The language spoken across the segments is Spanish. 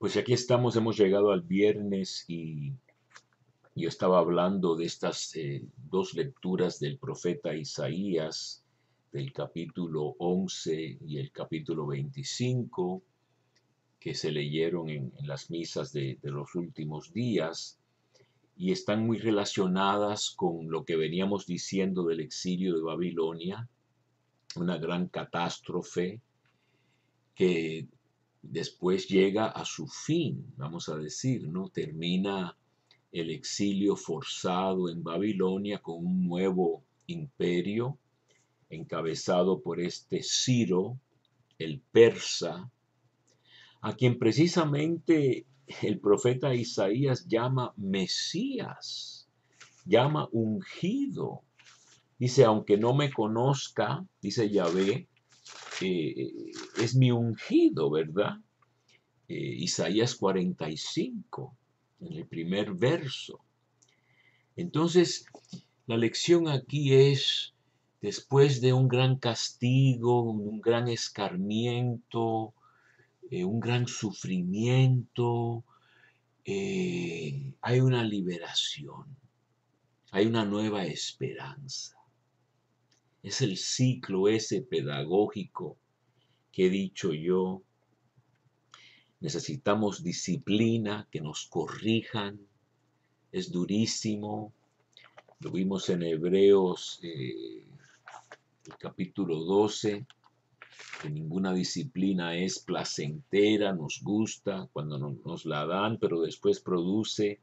Pues aquí estamos, hemos llegado al viernes y yo estaba hablando de estas eh, dos lecturas del profeta Isaías, del capítulo 11 y el capítulo 25, que se leyeron en, las misas de, de los últimos días y están muy relacionadas con lo que veníamos diciendo del exilio de Babilonia, una gran catástrofe que después llega a su fin, vamos a decir, ¿no? Termina el exilio forzado en Babilonia con un nuevo imperio encabezado por este Ciro, el persa, a quien precisamente el profeta Isaías llama Mesías, llama ungido. Dice, aunque no me conozca, dice Yahvé, eh, es mi ungido, ¿verdad? Eh, Isaías 45, en el primer verso. Entonces, la lección aquí es, después de un gran castigo, un gran escarmiento, eh, un gran sufrimiento, hay una liberación, hay una nueva esperanza. Es el ciclo ese pedagógico que he dicho yo. Necesitamos disciplina, que nos corrijan. Es durísimo. Lo vimos en Hebreos, eh, el capítulo 12, que ninguna disciplina es placentera, nos gusta cuando nos la dan, pero después produce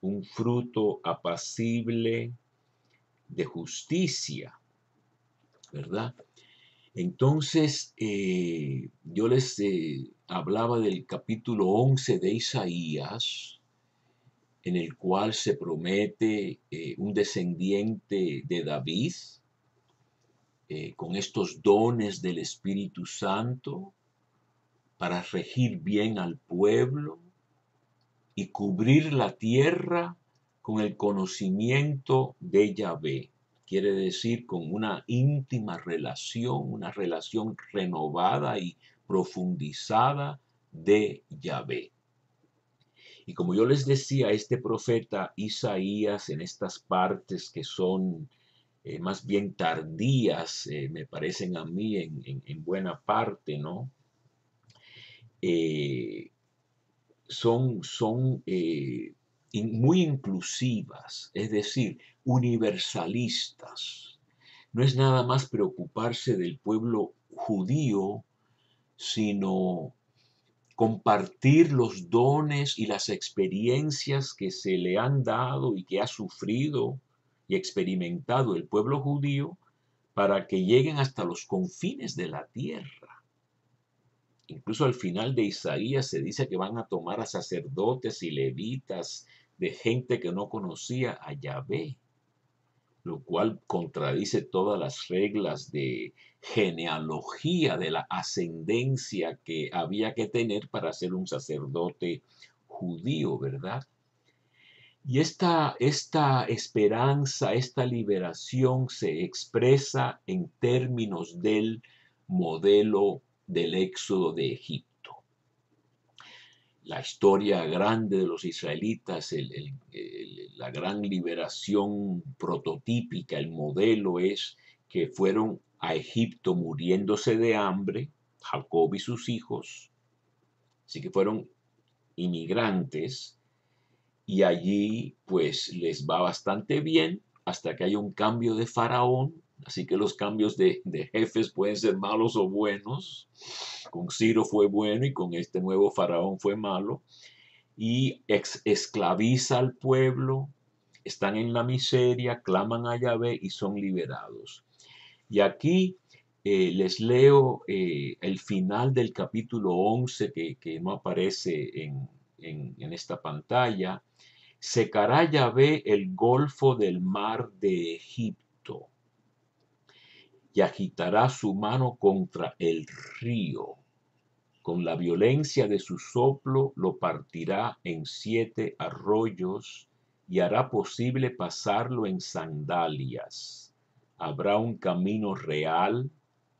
un fruto apacible de justicia. ¿Verdad? Entonces, eh, yo les eh, hablaba del capítulo 11 de Isaías, en el cual se promete eh, un descendiente de David, con estos dones del Espíritu Santo, para regir bien al pueblo y cubrir la tierra con el conocimiento de Yahvé quiere decir con una íntima relación, una relación renovada y profundizada de Yahvé. Y como yo les decía, este profeta Isaías en estas partes que son eh, más bien tardías, eh, me parecen a mí en, buena parte, ¿no? Eh, son, son muy inclusivas, es decir, universalistas. No es nada más preocuparse del pueblo judío, sino compartir los dones y las experiencias que se le han dado y que ha sufrido y experimentado el pueblo judío para que lleguen hasta los confines de la tierra. Incluso al final de Isaías se dice que van a tomar a sacerdotes y levitas de gente que no conocía a Yahvé, lo cual contradice todas las reglas de genealogía, de la ascendencia que había que tener para ser un sacerdote judío, ¿verdad? Y esta, esta esperanza, esta liberación se expresa en términos del modelo del éxodo de Egipto. La historia grande de los israelitas, la gran liberación prototípica, el modelo es que fueron a Egipto muriéndose de hambre, Jacob y sus hijos, así que fueron inmigrantes y allí pues les va bastante bien hasta que hay un cambio de faraón Así que los cambios de, jefes pueden ser malos o buenos. Con Ciro fue bueno y con este nuevo faraón fue malo. Y esclaviza al pueblo, están en la miseria, claman a Yahvé y son liberados. Y aquí eh, les leo eh, el final del capítulo 11 que, no aparece en, en esta pantalla. Secará Yahvé el golfo del mar de Egipto agitará su mano contra el río. Con la violencia de su soplo lo partirá en siete arroyos y hará posible pasarlo en sandalias. Habrá un camino real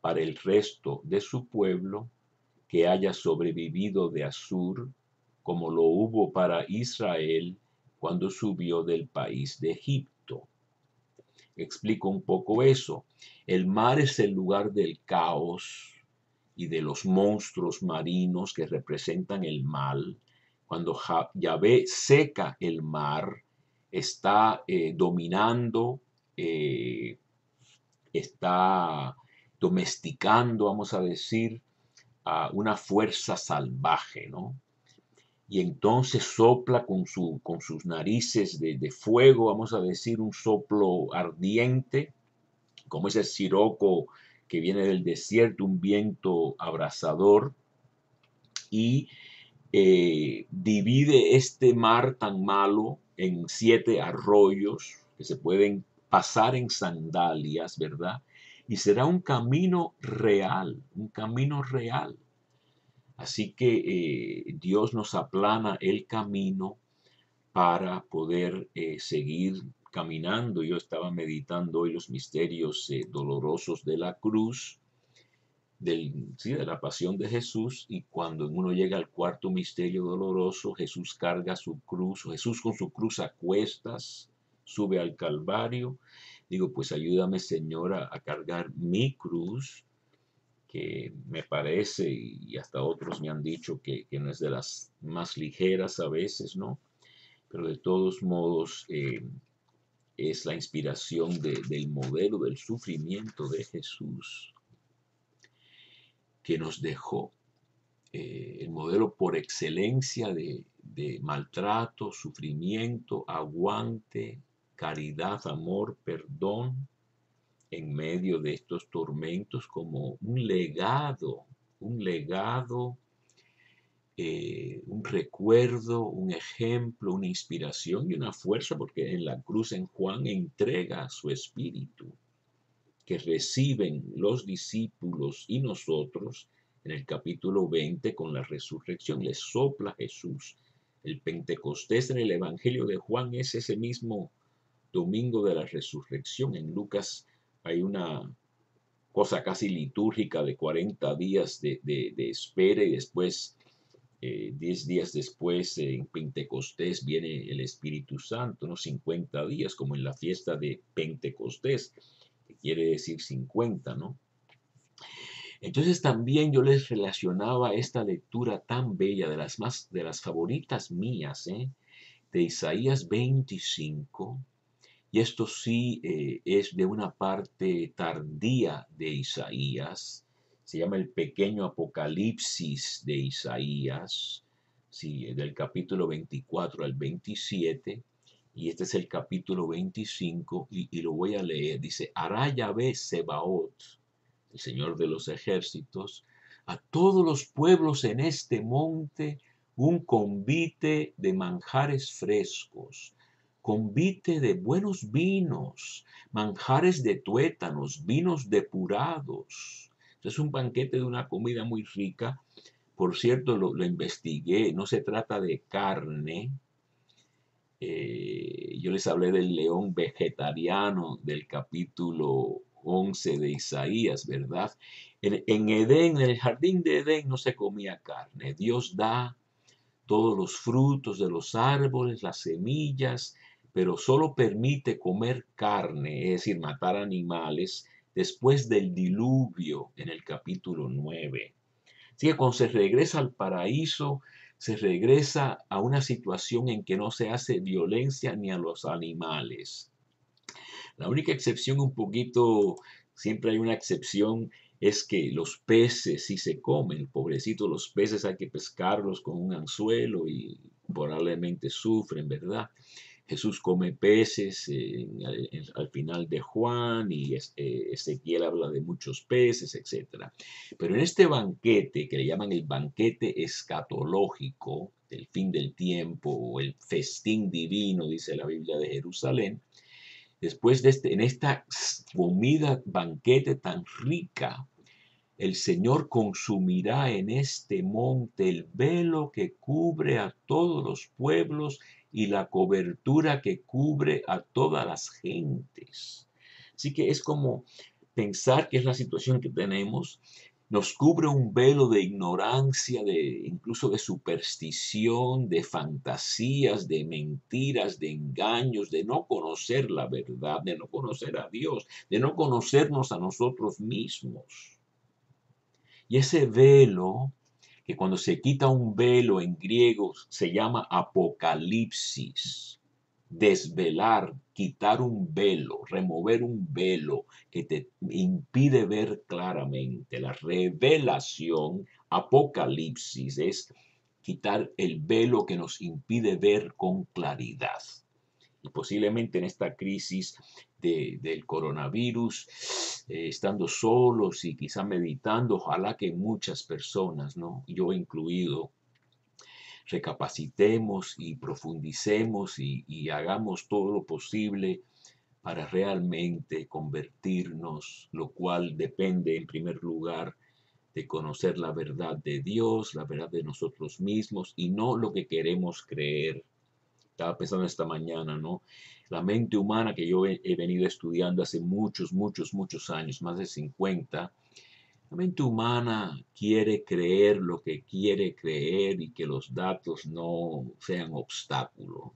para el resto de su pueblo que haya sobrevivido de Asur, como lo hubo para Israel cuando subió del país de Egipto. Explico un poco eso. El mar es el lugar del caos y de los monstruos marinos que representan el mal. Cuando Yahvé seca el mar, está eh, dominando, eh, está domesticando, vamos a decir, a una fuerza salvaje, ¿no? Y entonces sopla con, su, con sus narices de, de, fuego, vamos a decir, un soplo ardiente, como ese siroco que viene del desierto, un viento abrasador, y eh, divide este mar tan malo en siete arroyos que se pueden pasar en sandalias, ¿verdad? Y será un camino real, un camino real. Así que eh, Dios nos aplana el camino para poder eh, seguir caminando. Yo estaba meditando hoy los misterios eh, dolorosos de la cruz, del, sí, de la pasión de Jesús, y cuando uno llega al cuarto misterio doloroso, Jesús carga su cruz, Jesús con su cruz a cuestas, sube al Calvario. Digo, pues ayúdame Señora a cargar mi cruz, me parece, y hasta otros me han dicho que, no es de las más ligeras a veces, ¿no? Pero de todos modos, eh, es la inspiración del modelo del sufrimiento de Jesús que nos dejó. Eh, el modelo por excelencia de maltrato, sufrimiento, aguante, caridad, amor, perdón, en medio de estos tormentos como un legado, un legado eh, un recuerdo, un ejemplo, una inspiración y una fuerza, porque en la cruz en Juan entrega su espíritu que reciben los discípulos y nosotros en el capítulo 20 con la resurrección. Les sopla Jesús. El Pentecostés en el Evangelio de Juan es ese mismo domingo de la resurrección. En Lucas hay una cosa casi litúrgica de 40 días de, de espera y después eh, diez días después, en Pentecostés, viene el Espíritu Santo, unos 50 días, como en la fiesta de Pentecostés, que quiere decir 50, ¿no? Entonces también yo les relacionaba esta lectura tan bella, de las más, de las favoritas mías, ¿eh? de Isaías 25, y esto sí eh, es de una parte tardía de Isaías, se llama el pequeño Apocalipsis de Isaías, sí, del capítulo 24 al 27, y este es el capítulo 25, y, lo voy a leer. Dice, hará Yahvé Sebaot, el Señor de los ejércitos, a todos los pueblos en este monte un convite de manjares frescos, convite de buenos vinos, manjares de tuétanos, vinos depurados es un banquete de una comida muy rica. Por cierto, lo, investigué, no se trata de carne. Eh, yo les hablé del león vegetariano del capítulo 11 de Isaías, ¿verdad? En, en Edén, en el jardín de Edén no se comía carne. Dios da todos los frutos de los árboles, las semillas, pero solo permite comer carne, es decir, matar animales después del diluvio en el capítulo 9. Así que cuando se regresa al paraíso, se regresa a una situación en que no se hace violencia ni a los animales. La única excepción un poquito, siempre hay una excepción, es que los peces sí se comen, pobrecitos los peces hay que pescarlos con un anzuelo y probablemente sufren, ¿verdad? Jesús come peces al final de Juan y eh, Ezequiel habla de muchos peces, etc. Pero en este banquete, que le llaman el banquete escatológico del fin del tiempo o el festín divino, dice la Biblia de Jerusalén, después de este, en esta comida, banquete tan rica, el Señor consumirá en este monte el velo que cubre a todos los pueblos y la cobertura que cubre a todas las gentes. Así que es como pensar que es la situación que tenemos, nos cubre un velo de ignorancia, de incluso de superstición, de fantasías, de mentiras, de engaños, de no conocer la verdad, de no conocer a Dios, de no conocernos a nosotros mismos. Y ese velo, que cuando se quita un velo en griego se llama apocalipsis, desvelar, quitar un velo, remover un velo que te impide ver claramente. La revelación, apocalipsis, es quitar el velo que nos impide ver con claridad. Y posiblemente en esta crisis del coronavirus, eh, estando solos y quizá meditando, ojalá que muchas personas, ¿no? yo incluido, recapacitemos y profundicemos y, hagamos todo lo posible para realmente convertirnos, lo cual depende en primer lugar de conocer la verdad de Dios, la verdad de nosotros mismos y no lo que queremos creer. Estaba pensando esta mañana, ¿no? La mente humana que yo he, venido estudiando hace muchos, muchos, muchos años, más de 50, la mente humana quiere creer lo que quiere creer y que los datos no sean obstáculo.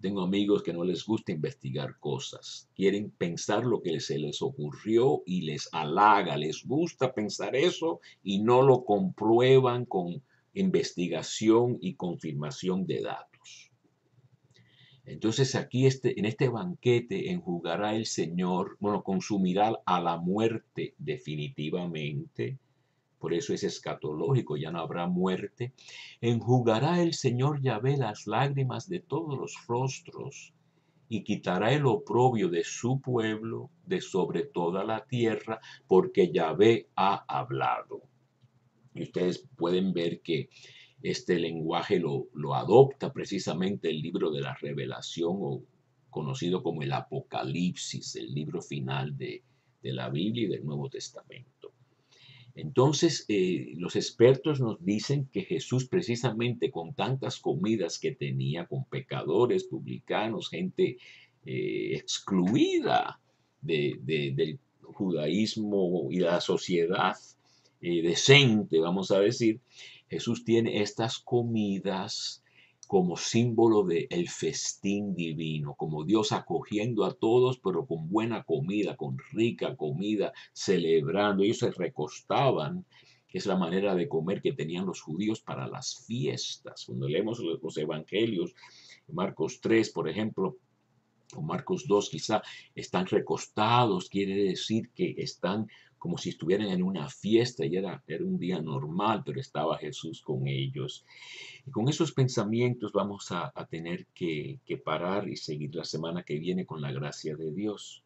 Tengo amigos que no les gusta investigar cosas, quieren pensar lo que se les ocurrió y les halaga, les gusta pensar eso y no lo comprueban con investigación y confirmación de datos. Entonces aquí este, en este banquete enjugará el Señor, bueno, consumirá a la muerte definitivamente. Por eso es escatológico, ya no habrá muerte. Enjugará el Señor Yahvé las lágrimas de todos los rostros y quitará el oprobio de su pueblo de sobre toda la tierra, porque Yahvé ha hablado. Y ustedes pueden ver que este lenguaje lo, adopta precisamente el libro de la revelación o conocido como el Apocalipsis, el libro final de, la Biblia y del Nuevo Testamento. Entonces, eh, los expertos nos dicen que Jesús precisamente con tantas comidas que tenía, con pecadores, publicanos, gente eh, excluida del judaísmo y la sociedad eh, decente, vamos a decir, Jesús tiene estas comidas como símbolo del el festín divino, como Dios acogiendo a todos, pero con buena comida, con rica comida, celebrando. Ellos se recostaban, que es la manera de comer que tenían los judíos para las fiestas. Cuando leemos los evangelios, Marcos 3, por ejemplo, o Marcos 2 quizá, están recostados, quiere decir que están como si estuvieran en una fiesta y era, era un día normal, pero estaba Jesús con ellos. Y con esos pensamientos vamos a, tener que, que parar y seguir la semana que viene con la gracia de Dios.